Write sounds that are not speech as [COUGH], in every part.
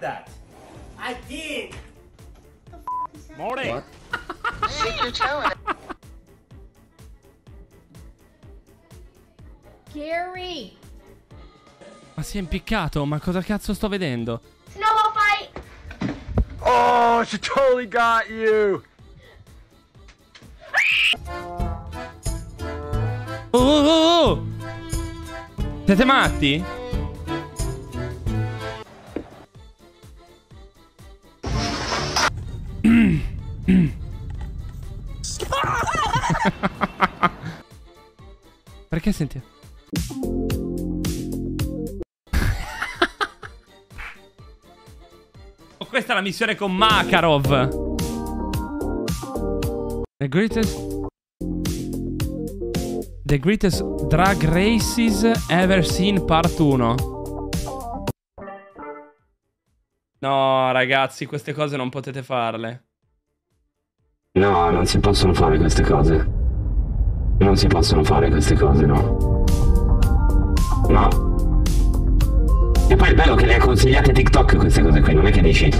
that. I did. Morning. Stick your toe in it. Gary! Ma si è impiccato? Ma cosa cazzo sto vedendo? Snowball fight! Oh, she totally got you. Oh, oh, oh, oh! Siete matti? [LAUGHS] Perché senti? Oh, [LAUGHS] questa è la missione con Makarov. The greatest The greatest drag races ever seen part 1. No, ragazzi, queste cose non potete farle. No, non si possono fare queste cose. Non si possono fare queste cose, no. No. E poi è bello che le ha consigliate TikTok queste cose qui, non è che dici.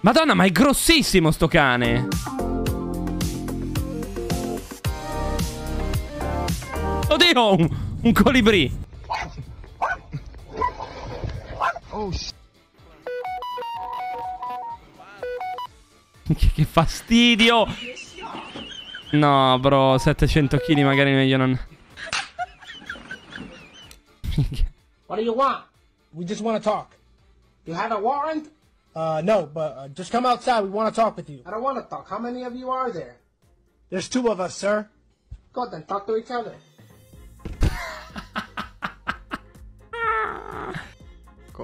Madonna, ma è grossissimo sto cane. Oddio, un, un colibrì. Che, che fastidio. No, bro, 700 kg magari meglio non... What do you want? We just want to talk. You have a warrant? Uh, no, but uh, just come outside. We want to talk with you. I don't want to talk. How many of you are there? There's two of us, sir. Go then, talk to each other.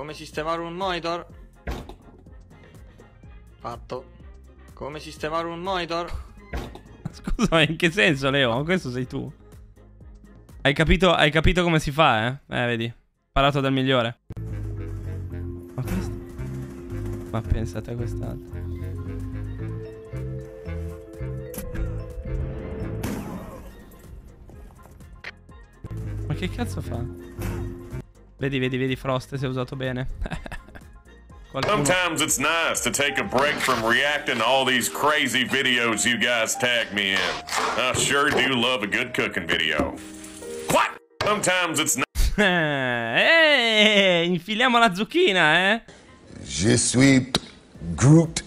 Come sistemare un monitor? Fatto. Come sistemare un monitor? Scusa, ma in che senso, Leo? Questo sei tu. Hai capito, hai capito come si fa, eh? Eh, vedi. Parato dal migliore. Ma questo... Ma pensate a quest'altro. Ma che cazzo fa? Vedi, vedi, vedi, Frost si è usato bene. [LAUGHS] Qualcuno... Sometimes it's nice to take a break from reacting to all these crazy videos you guys tag me in. I sure do love a good cooking video. What? Sometimes it's nice. [LAUGHS] eh, infiliamo la zucchina, eh? Je suis Groot.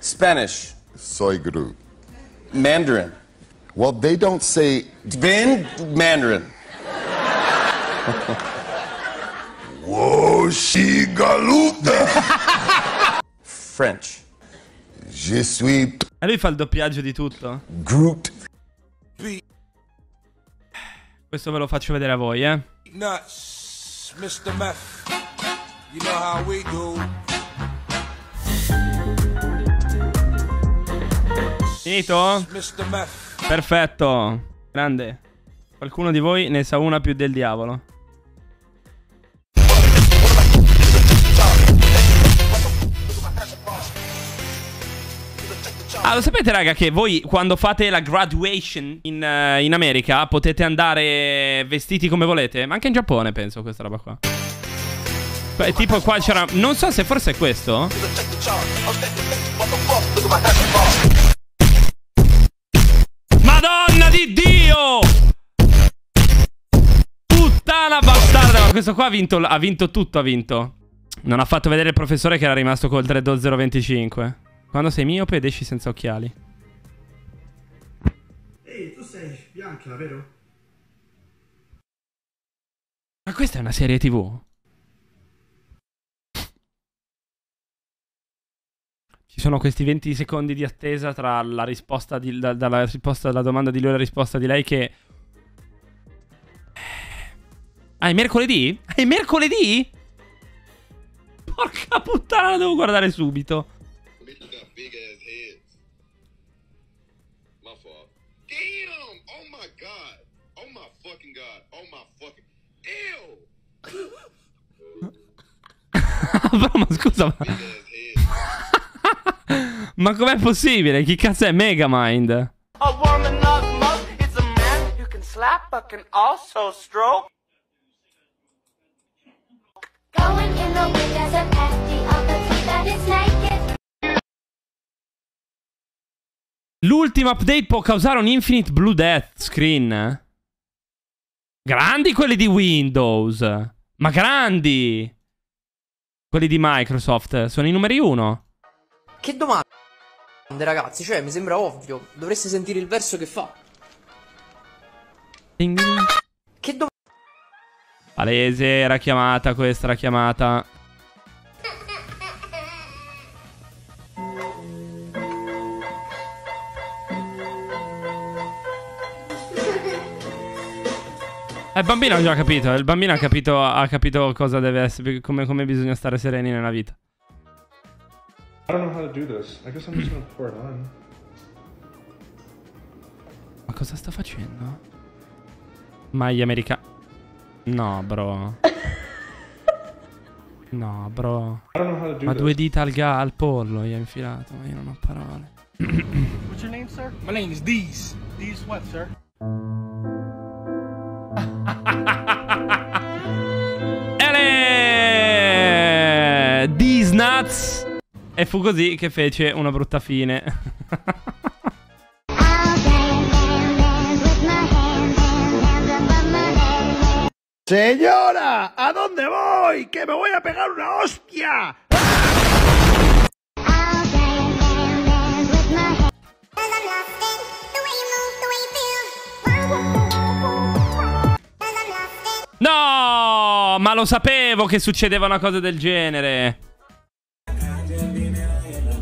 Spanish. Soy Groot. Mandarin. Well, they don't say Vin Mandarin. Whoa, she galuta. French. Je suis E lui fa il doppiaggio di tutto. Groot. Questo ve lo faccio vedere a voi, eh. Nuts, Mr. Meth. You know how we do. Finito? Mr. Meth. Perfetto. Grande. Qualcuno di voi ne sa una più del diavolo. Lo sapete, raga, che voi quando fate la graduation in, eh, in America potete andare vestiti come volete? Ma anche in Giappone, penso, questa roba qua. Beh, tipo qua c'era... Non so se forse è questo. Madonna di Dio! Puttana bastarda! Ma questo qua ha vinto, ha vinto tutto, ha vinto. Non ha fatto vedere il professore che era rimasto col 32025. Quando sei miope ed esci senza occhiali. Ehi, tu sei bianca, vero? Ma questa è una serie tv? Ci sono questi 20 secondi di attesa tra la risposta di, da- dalla risposta alla domanda di lui e la risposta di lei che... Ah, è mercoledì? È mercoledì? Porca puttana, devo guardare subito. Big ass heads. My fault. Damn! Oh my god! Oh my fucking god! Oh my fucking. Ew! Però, ma scusa, ma... Big ass head. ma com'è possibile? Chi cazzo è Megamind? A woman not most, it's a man who can slap fucking also stroke. Going in the wind as an empty opposite that is naked. L'ultimo update può causare un infinite blue death screen. Grandi quelli di Windows. Ma grandi. Quelli di Microsoft sono i numeri uno. Che domande, ragazzi, cioè, mi sembra ovvio. Dovreste sentire il verso che fa. Ding. Che domande. Palese, era chiamata questa, era chiamata. Il bambino ha già capito, il bambino ha capito, ha capito cosa deve essere, come, come bisogna stare sereni nella vita. I don't know how to do this. I guess I'm just gonna pour it on. Ma cosa sta facendo? Maglia americana. No, bro. No, bro. I don't know how to do Ma this. due dita al, ga- al pollo gli ha infilato, ma io non ho parole. What's your name, sir? My name is Dees. Dees what, sir? Ele! These nuts! E fu così che fece una brutta fine. Señora, ¿a dónde voy? Que me voy a pegar una hostia. No! Ma lo sapevo che succedeva una cosa del genere.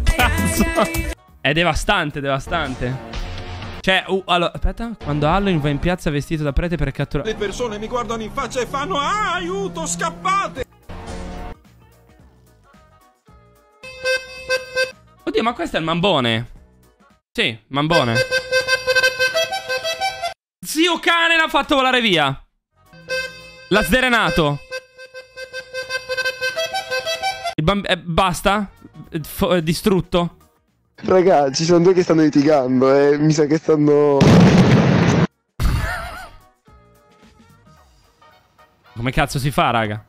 Cazzo. È devastante, devastante. Cioè, uh, allora, aspetta, quando Halloween va in piazza vestito da prete per catturare... Le persone mi guardano in faccia e fanno ah, aiuto, scappate! Oddio, ma questo è il mambone. Sì, mambone. Zio cane l'ha fatto volare via. L'ha sdrenato. Eh, basta? Eh, fo- eh, distrutto? Raga, ci sono due che stanno litigando e mi sa che stanno... [LAUGHS] Come cazzo si fa, raga?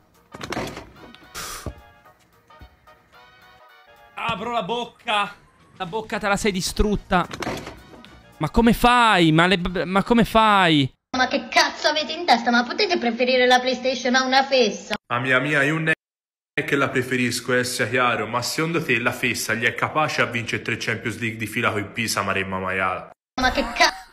Apro la bocca. La bocca te la sei distrutta. Ma come fai? Ma, le- ma come fai? Ma che cazzo avete in testa? Ma potete preferire la PlayStation a una fessa? Amica mia, io non è che la preferisco, eh, sia chiaro, ma secondo te la fessa gli è capace a vincere tre Champions League di fila con il Pisa, Maremma Maiala? Ma che cazzo...